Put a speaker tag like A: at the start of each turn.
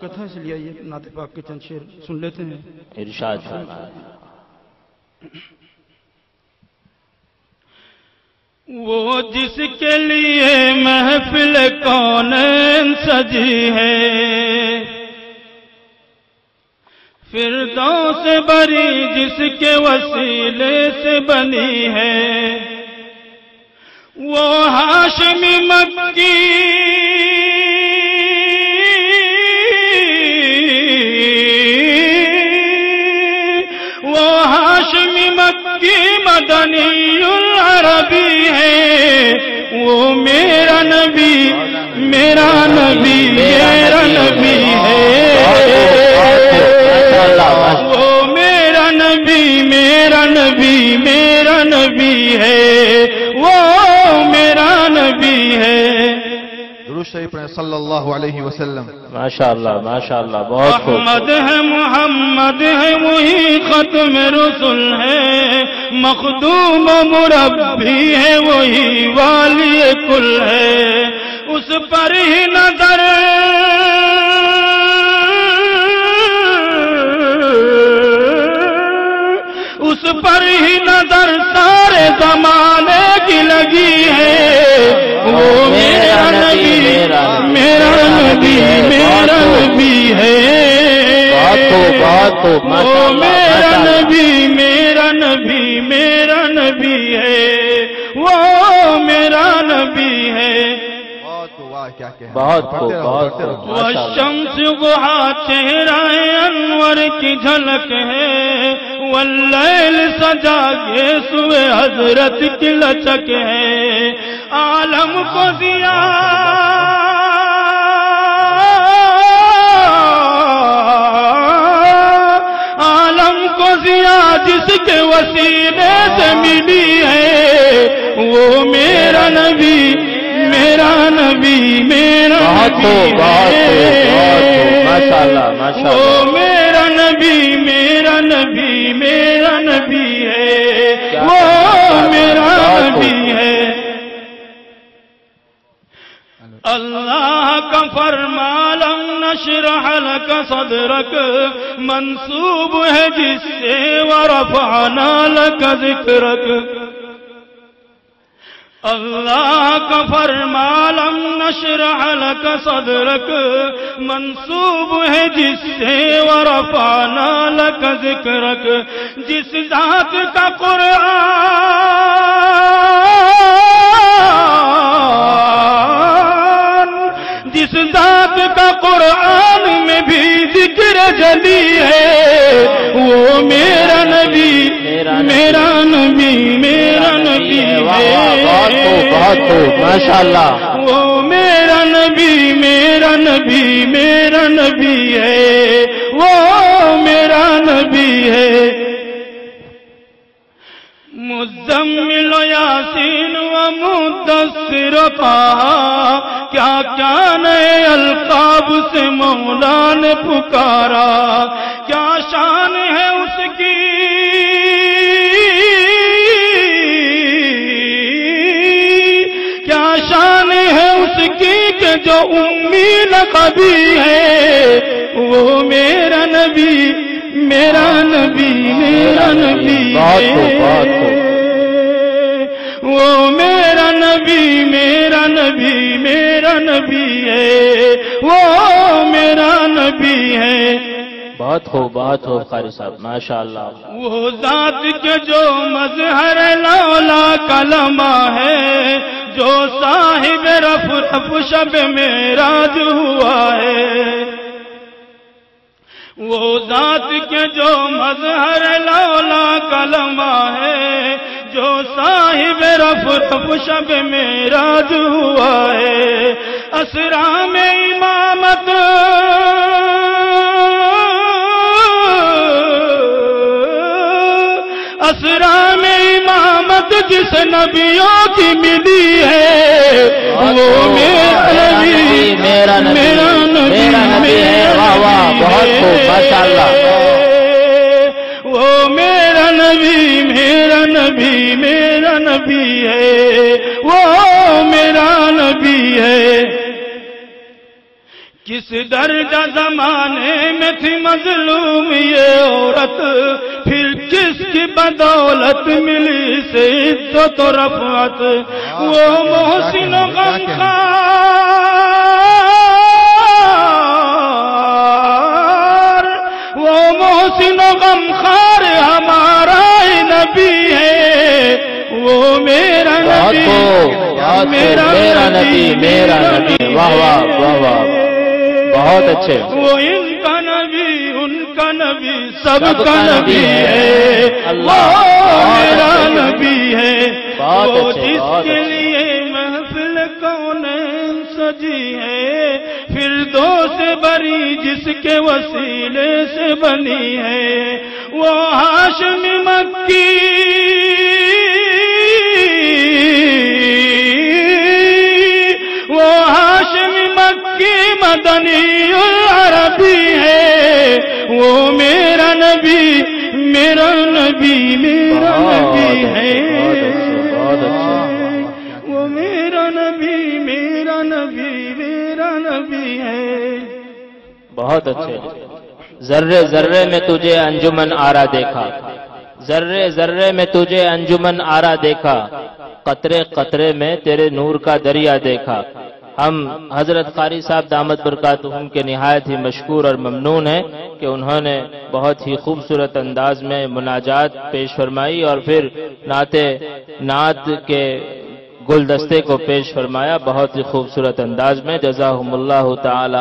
A: کا تھا اس لیے یہ نعت پاک کے چند شعر سن لیتے ہیں۔
B: ارشاد
A: وہ جس کے لیے محفل کون سجی ہے۔ فردوں سے بری جس کے وسیلے سے بنی ہے۔ وہ ہاشمی مکی مدنی العربی ہے وہ میرا نبی میرا نبی میرا نبی ہے۔ وہ میرا نبی میرا نبی میرا نبی ہے۔ وہ میرا نبی ہے۔
C: درود شریف پڑھیں صلی اللہ علیہ وسلم۔
B: ماشاء اللہ ماشاء اللہ بہت خوب۔
A: احمد ہے محمد ہے وہی ختم رسول ہے۔ مخدوم مربی ہے وہی والی کل ہے۔ اس پر ہی نظر۔ اس پر ہی نظر سارے زمانے کی لگی ہے۔ وہ میرا نبی میرا نبی میرا نبی۔
B: بہت خوب بہت
A: وہ میرا نبی میرا نبی میرا نبی ہے۔ وہ میرا نبی ہے۔
C: بہت
B: بہت خوب اللہ
A: والشمس ضحا چہرہ انور کی جھلک ہے۔ واللیل سجا کے سوے حضرت کی لچک ہے۔ عالم کو ضیا جس کے وسیلے سے ملی ہے وہ میرا نبی میرا نبی میرا
B: ماشاء
A: وہ میرا نبی میرا نبی میرا نبی ہے۔ وہ میرا۔ نبی ہے۔ اللہ کا فرمالم نشرح لك صدرك، منصوب ہے جس سے ورفعنا لك ذکرك اللہ کا فرمالم نشرح لك صدرك منصوب ہے جس سے ورفعنا لك ذکرك جس ذات کا قرآن جس ذات کا قرآن میں بھی ذکر جلی ہے وہ میرا نبی
B: میرا نبی،
A: میرا نبی
B: ماشاء اللہ
A: وہ میرا نبی میرا نبی میرا نبی ہے۔ وہ میرا نبی ہے۔ مزمل و یاسین و مدثر پاہا کیا کیا نئے القاب سے مولا نے پکارا؟ کیا شان ہے اس کی؟ کیا شان ہے اس کی کہ جو امید کبھی ہے وہ میرا نبی میرا نبی میرا نبی وہ میرا نبی میرا نبی میرا نبی ہے۔ وہ میرا نبی ہے۔
B: بہت خوب بہت خوب قاری صاحب ماشاء اللہ
A: وہ ذات کے جو مظہر لولا کلمہ ہے جو صاحب رف رف شب میراج ہوا ہے۔ وہ ذات کے جو مظہر لولا کلمہ ہے جو صاحب رف رف شب میراج ہوا ہے اسرا میں امامت اسرا میں امامت جس نبیوں کی ملی ہے وہ میرا نبی
B: میرا نبی،
A: میرا نبی
B: ہے، واہ واہ، بہت خوب، ماشاء اللہ۔
A: وہ میرا نبی نبی میرا نبی ہے، وہ میرا نبی ہے۔ کس کس درجہ زمانے میں تھی مظلوم یہ عورت، پھر کس کی بدولت ملی سے عزت و رفعت؟ وہ محسن و غمخار وہ محسن و غمخار ہمارا نبی ہے۔ وہ میرا
B: میرا نبی میرا نبی واہ واہ واہ واہ بہت اچھے۔
A: وہ ان کا نبی ان کا نبی سب کا نبی ہے۔
B: اللہ،
A: میرا۔ نبی ہے۔ وہ جس کے۔ لیے محفل کون سجی ہے۔ پھر دو سے بری جس کے وسیلے سے بنی ہے۔ وہ ہاشم مکی مدنی العربی ہے۔ وہ میرا نبی میرا نبی میرا نبی ہے۔ وہ میرا نبی میرا نبی میرا نبی ہے۔
B: بہت اچھے۔ ذرے ذرے میں تجھے انجمن آرا دیکھا۔ ذرے ذرے میں تجھے انجمن آرا دیکھا۔ قطرے قطرے میں تیرے نور کا دریا دیکھا۔ ہم حضرت قاری صاحب دامت برکاتہم کے نہایت ہی مشکور اور ممنون ہیں کہ انہوں نے بہت ہی خوبصورت انداز میں مناجات پیش فرمائی اور پھر نعت نعت کے گلدستے کو پیش فرمایا بہت ہی خوبصورت انداز میں جزاہم اللہ تعالی